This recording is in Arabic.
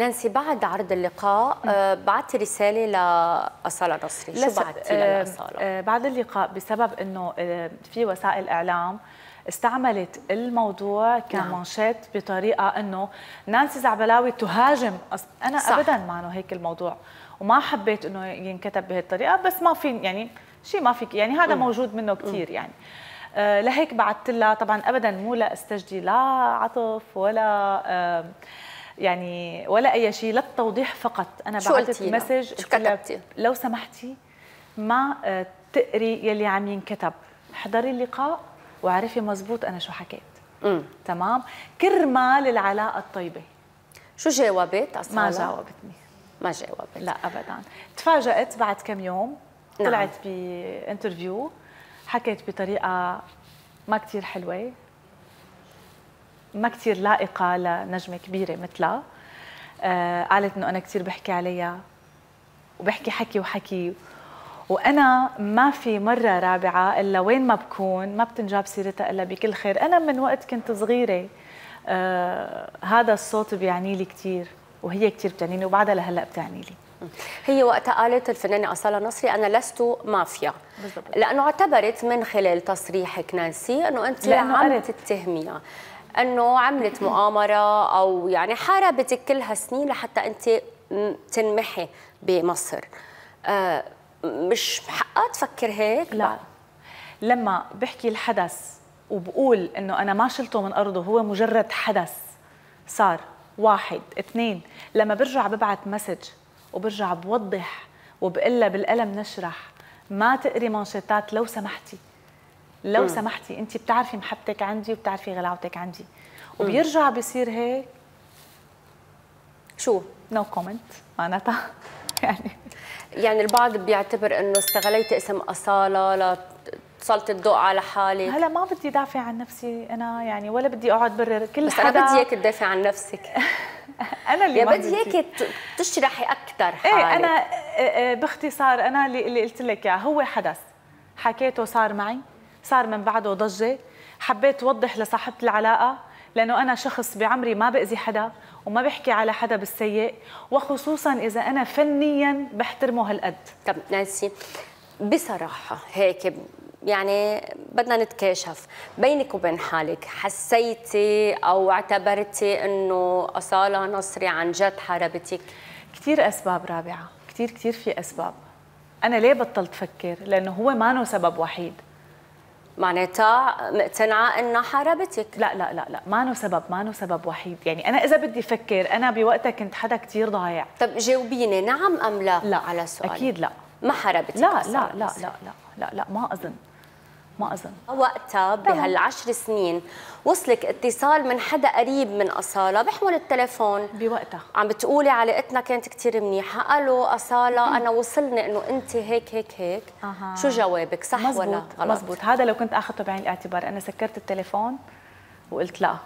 نانسي بعد عرض اللقاء آه بعثتي رسالة لأصالة نصري شو بعثتي آه لأصالة؟ آه بعد اللقاء بسبب إنه آه في وسائل إعلام استعملت الموضوع كمانشيت نعم. بطريقة إنه نانسي زعبلاوي تهاجم أنا صح. ابدا ما هيك الموضوع وما حبيت إنه ينكتب بهالطريقة بس ما في يعني شيء ما فيك يعني هذا م. موجود منه كثير يعني آه لهيك بعثت لها طبعا ابدا مو لاستجدي لا عطف ولا آه يعني ولا أي شيء للتوضيح فقط. أنا بعثت message لو سمحتي ما آه، تقري يلي عم ينكتب. حضري اللقاء وعرفي مزبوط أنا شو حكيت. مم. تمام؟ كرمال العلاقة الطيبة. شو جاوبت أصلا؟ ما جاوبتني. ما جاوبت. لا ابدا. تفاجأت بعد كم يوم نعم. طلعت ب interview حكيت بطريقة ما كثير حلوة. ما كثير لائقة لنجمة كبيرة مثلها. آه قالت إنه أنا كثير بحكي عليها وبحكي حكي وحكي. وأنا ما في مرة رابعة إلا وين ما بكون ما بتنجاب سيرتها إلا بكل خير. أنا من وقت كنت صغيرة آه هذا الصوت بيعني لي كثير وهي كثير بتعنيني وبعدها لهلأ بتعني لي. هي وقتها قالت الفنانة أصالة نصري أنا لست مافيا. بالضبط. لأنه اعتبرت من خلال تصريحك نانسي إنه أنت عم تتهميها. إنه عملت مؤامرة أو يعني حاربتك كل هالسنين لحتى أنت تنمحي بمصر. آه مش حقها تفكر هيك؟ لا. لما بحكي الحدث وبقول إنه أنا ما شلته من أرضه هو مجرد حدث. صار واحد اثنين. لما برجع ببعث مسج وبرجع بوضح وبقول بالقلم نشرح ما تقري مانشيتات لو سمحتي. لو م. سمحتي انت بتعرفي محبتك عندي وبتعرفي غلاوتك عندي. وبيرجع بيصير هيك شو؟ no comment معناتها. يعني يعني البعض بيعتبر إنه استغليتي اسم أصالة لتسلطي الضوء على حالك. هلا ما بدي دافع عن نفسي أنا يعني ولا بدي أقعد برر كل بس حدا أنا بدي اياك تدافع عن نفسك. أنا اللي يا بدي اياك تشرحي أكثر حالك. إيه أنا آه، آه، باختصار أنا اللي قلت لك اياه هو حدث. حكيته صار معي. صار من بعده ضجة. حبيت اوضح لصاحبة العلاقة لأنه أنا شخص بعمري ما بأذي حدا وما بحكي على حدا بالسيء وخصوصا إذا أنا فنيا بحترمه هالقد. طب نانسي بصراحة هيك يعني بدنا نتكاشف بينك وبين حالك. حسيتي أو اعتبرتي إنه أصالة نصري عن جد حاربتك؟ كثير أسباب رابعة. كثير كثير في أسباب. أنا ليه بطلت أفكر لأنه هو ما سبب وحيد. معناتها مقتنعة إنها حاربتك. لا لا لا لا ما له سبب ما له سبب وحيد. يعني أنا إذا بدي أفكر أنا بوقتها كنت حدا كثير ضايع. طب جاوبيني نعم أم لا, لا على سؤال أكيد لا. ما حاربتك لا لا لا لا لا لا لا ما أظن. ما أظن. وقتها بهالعشر سنين وصلك اتصال من حدا قريب من أصالة بيحمل التليفون. بوقتها. عم بتقولي علاقتنا كانت كثير منيحة. ألو أصالة أنا وصلني إنه أنت هيك هيك هيك. أه. شو جوابك؟ صح مزبوط ولا غلط؟ مزبوط. هذا لو كنت أخذته بعين الاعتبار. أنا سكرت التليفون وقلت لا.